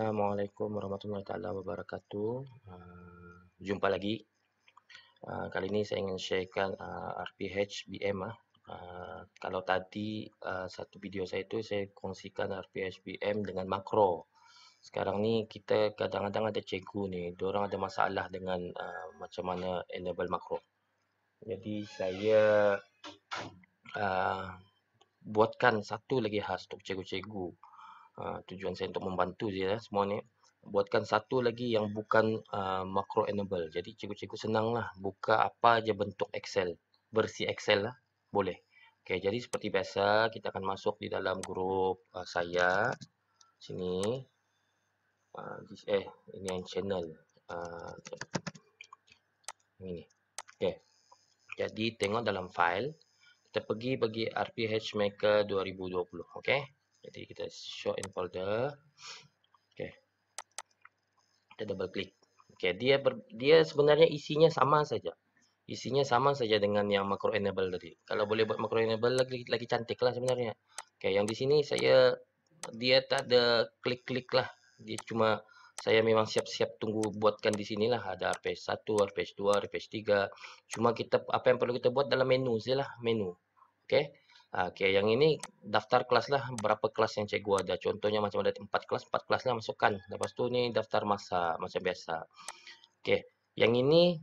Assalamualaikum warahmatullahi taala wabarakatuh. Uh, jumpa lagi. Uh, kali ini saya ingin sharekan uh, RPH BM ah. Uh, kalau tadi uh, satu video saya itu saya kongsikan RPH BM dengan makro. Sekarang ni kita kadang-kadang ada cikgu ni, orang ada masalah dengan uh, macam mana enable makro. Jadi saya uh, buatkan satu lagi khas untuk cikgu-cikgu uh, tujuan saya untuk membantu je lah semua ni buatkan satu lagi yang bukan uh, macro enable. Jadi cikgu-cikgu senang lah buka apa aja bentuk excel. Versi excel lah. Boleh. Okay, jadi seperti biasa kita akan masuk di dalam grup uh, saya. Sini. Uh, eh ini yang channel. Uh, ini. Okay. jadi tengok dalam file. Kita pergi bagi rph maker 2020 okay jadi kita show in folder. Okay. Kita double klik. Okay, dia ber, dia sebenarnya isinya sama saja. Isinya sama saja dengan yang macro enable tadi. Kalau boleh buat macro enable lagi lagi cantik lah sebenarnya. Okay, yang di sini saya dia tak ada klik-klik lah. Dia cuma saya memang siap-siap tunggu buatkan di sini lah. Ada RPS 1, RPS 2, RPS 3. Cuma kita apa yang perlu kita buat dalam menu sajalah menu. Okay. Okey, yang ini daftar kelas lah. Berapa kelas yang cikgu ada. Contohnya macam ada empat kelas, empat kelas lah masukkan. Lepas tu ni daftar masa macam biasa. Okey, yang ini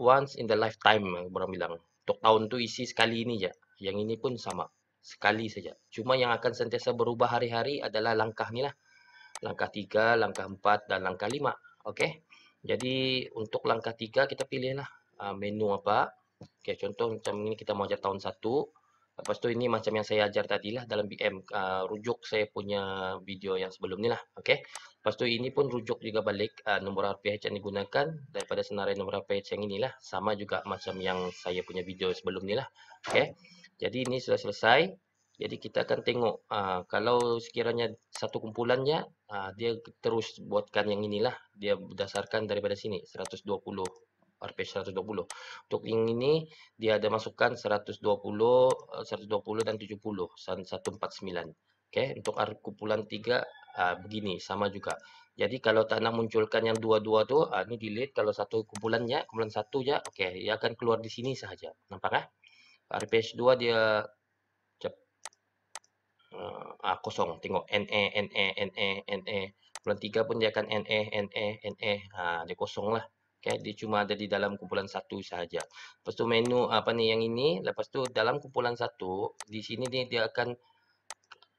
once in the lifetime orang bilang. Untuk tahun tu isi sekali ini je. Yang ini pun sama. Sekali saja. Cuma yang akan sentiasa berubah hari-hari adalah langkah ni lah. Langkah tiga, langkah empat dan langkah lima. Okey. Jadi untuk langkah tiga kita pilih lah uh, menu apa. Okey, contoh macam ini kita mau ajar tahun satu. Lepas tu ini macam yang saya ajar tadi lah dalam BM. Uh, rujuk saya punya video yang sebelum ni lah. Okay. Lepas tu ini pun rujuk juga balik uh, nombor RPH yang digunakan daripada senarai nombor RPH yang inilah. Sama juga macam yang saya punya video sebelum ni lah. Okay. Jadi ini sudah selesai. Jadi kita akan tengok uh, kalau sekiranya satu kumpulannya uh, dia terus buatkan yang inilah. Dia berdasarkan daripada sini 120 RPH 120. Untuk yang ini dia ada masukkan 120, 120 eh, dan 70, 149. Okey, untuk kumpulan 3 uh, begini sama juga. Jadi kalau tak nak munculkan yang dua-dua tu, uh, ni delete kalau satu kumpulannya, kumpulan satu je, okey, dia akan keluar di sini sahaja. Nampak eh? RPH 2 dia cep uh, ah, kosong. Tengok NA NA NA NA. Kumpulan 3 pun dia akan NA NA NA. Ha, dia kosong lah. Okay, dia cuma ada di dalam kumpulan satu sahaja. Lepas tu menu apa ni yang ini. Lepas tu dalam kumpulan satu, di sini dia, dia akan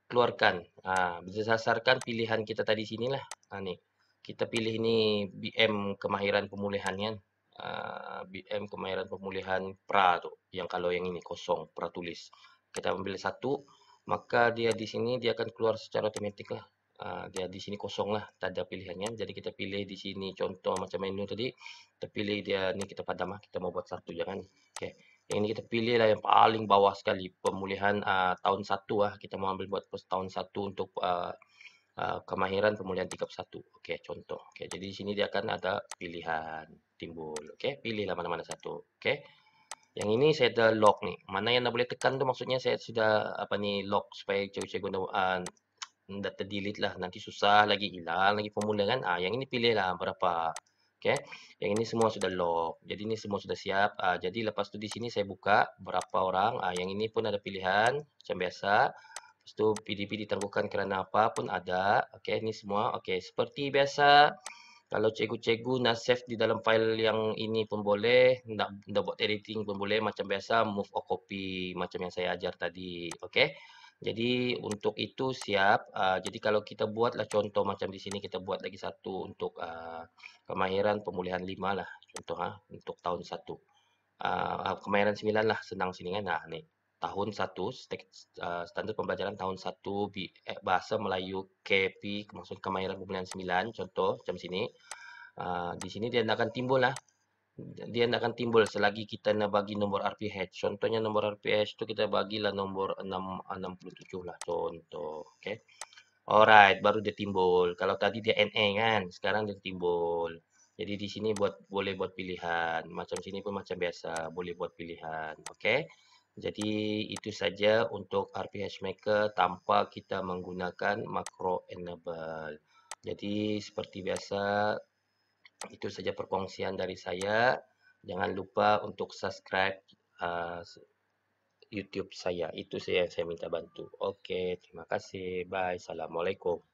keluarkan. Ha, berdasarkan pilihan kita tadi sini lah. Ha, ni. Kita pilih ni BM kemahiran pemulihan kan. Ha, BM kemahiran pemulihan pra tu. Yang kalau yang ini kosong, pra tulis. Kita ambil satu. Maka dia di sini dia akan keluar secara otomatik lah. Ah, dia di sini kosong lah, tak ada pilihannya. Jadi kita pilih di sini contoh macam menu tadi. Kita pilih dia ni kita padam lah. Kita mau buat satu jangan. Okay. Yang ini kita pilih lah yang paling bawah sekali. Pemulihan uh, tahun satu lah. Kita mau ambil buat tahun satu untuk uh, uh, kemahiran pemulihan 31. Okay, contoh. Okay, jadi di sini dia akan ada pilihan timbul. Okay, pilihlah mana-mana satu. Okay. Yang ini saya ada lock ni. Mana yang nak boleh tekan tu maksudnya saya sudah apa ni lock supaya cikgu-cikgu uh, data delete lah. Nanti susah lagi hilang lagi formula kan? Ah yang ini pilih lah berapa. Okey yang ini semua sudah lock. Jadi ini semua sudah siap. Ah jadi lepas tu di sini saya buka berapa orang. Ah yang ini pun ada pilihan macam biasa. Lepas tu PDP ditangguhkan kerana apa pun ada. Okey ini semua. Okey seperti biasa. Kalau cikgu-cikgu nak save di dalam file yang ini pun boleh nak, nak buat editing pun boleh macam biasa move or copy macam yang saya ajar tadi. Okey jadi untuk itu siap. Uh, jadi kalau kita buatlah contoh macam di sini kita buat lagi satu untuk uh, kemahiran pemulihan lima lah contoh ha untuk tahun satu. Uh, kemahiran sembilan lah senang sini kan. Nah ni tahun satu uh, standar pembelajaran tahun satu eh, bahasa Melayu KP maksud kemahiran pemulihan sembilan contoh macam sini. Uh, di sini dia akan timbul lah dia akan timbul selagi kita nak bagi nombor RPH. Contohnya nombor RPH tu kita bagilah nombor 667 lah contoh. Okay. Alright, baru dia timbul. Kalau tadi dia NA kan, sekarang dia timbul. Jadi di sini buat boleh buat pilihan. Macam sini pun macam biasa, boleh buat pilihan. Okay. Jadi itu saja untuk RPH Maker tanpa kita menggunakan macro enable. Jadi seperti biasa itu saja perkongsian dari saya. Jangan lupa untuk subscribe uh, YouTube saya. Itu saya yang saya minta bantu. Oke, terima kasih. Bye. Assalamualaikum.